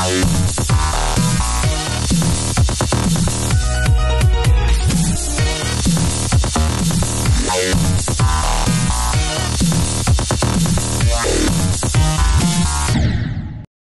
Bye.